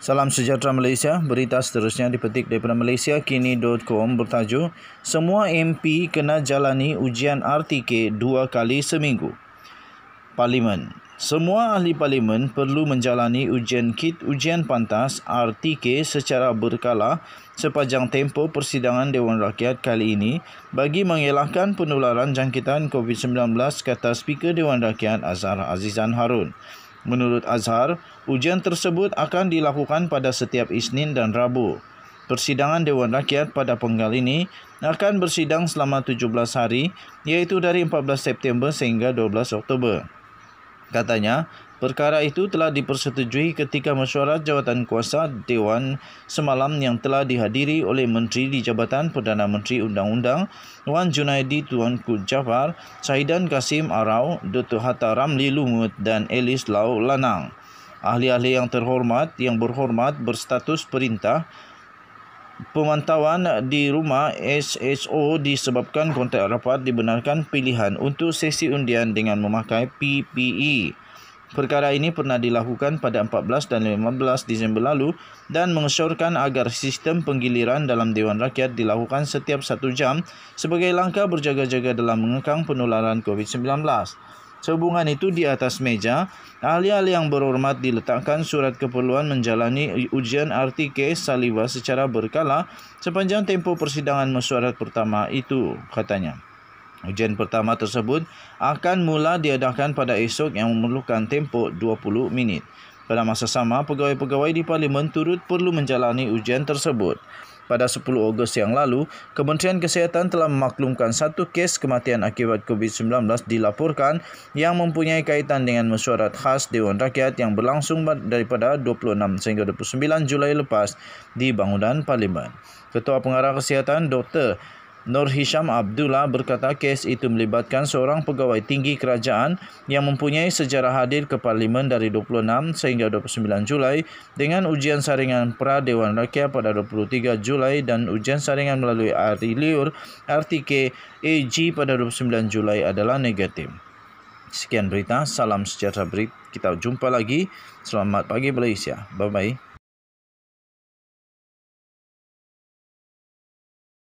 Salam sejahtera Malaysia. Berita seterusnya dipetik daripada malaysiakini.com bertajuk Semua MP kena jalani ujian RTK dua kali seminggu. Parlimen. Semua ahli parlimen perlu menjalani ujian kit ujian pantas RTK secara berkala sepanjang tempoh persidangan Dewan Rakyat kali ini bagi mengelakkan penularan jangkitan COVID-19 kata Speaker Dewan Rakyat Azhar Azizan Harun. Menurut Azhar, ujian tersebut akan dilakukan pada setiap Isnin dan Rabu. Persidangan Dewan Rakyat pada penggal ini akan bersidang selama 17 hari iaitu dari 14 September sehingga 12 Oktober. Katanya, perkara itu telah dipersetujui ketika mesyuarat jawatan kuasa Dewan semalam yang telah dihadiri oleh Menteri di Jabatan Perdana Menteri Undang-Undang Wan Junaidi Tuan Kut Jafar, Saidan Kasim Arau, Dr. Hatta Ramli Lumut dan Elis Lau Lanang. Ahli-ahli yang terhormat yang berhormat berstatus perintah pemantauan di rumah SSO disebabkan kontak rapat dibenarkan pilihan untuk sesi undian dengan memakai PPE. Perkara ini pernah dilakukan pada 14 dan 15 Disember lalu dan mengesyorkan agar sistem penggiliran dalam Dewan Rakyat dilakukan setiap satu jam sebagai langkah berjaga-jaga dalam mengekang penularan COVID-19. Sehubungan itu di atas meja, ahli-ahli yang berhormat diletakkan surat keperluan menjalani ujian RTK saliva secara berkala sepanjang tempoh persidangan mesyuarat pertama itu, katanya. Ujian pertama tersebut akan mula diadakan pada esok yang memerlukan tempoh 20 minit. Pada masa sama, pegawai-pegawai di parlimen turut perlu menjalani ujian tersebut pada 10 Ogos yang lalu, Kementerian Kesihatan telah memaklumkan satu kes kematian akibat COVID-19 dilaporkan yang mempunyai kaitan dengan mesyuarat khas Dewan Rakyat yang berlangsung daripada 26 sehingga 29 Julai lepas di bangunan Parlimen. Ketua Pengarah Kesihatan Dr. Nur Hisham Abdullah berkata kes itu melibatkan seorang pegawai tinggi kerajaan yang mempunyai sejarah hadir ke parlimen dari 26 sehingga 29 Julai dengan ujian saringan pra Dewan Rakyat pada 23 Julai dan ujian saringan melalui RT Liur RTK AG pada 29 Julai adalah negatif. Sekian berita, salam sejahtera berita. Kita jumpa lagi. Selamat pagi Malaysia. Bye-bye.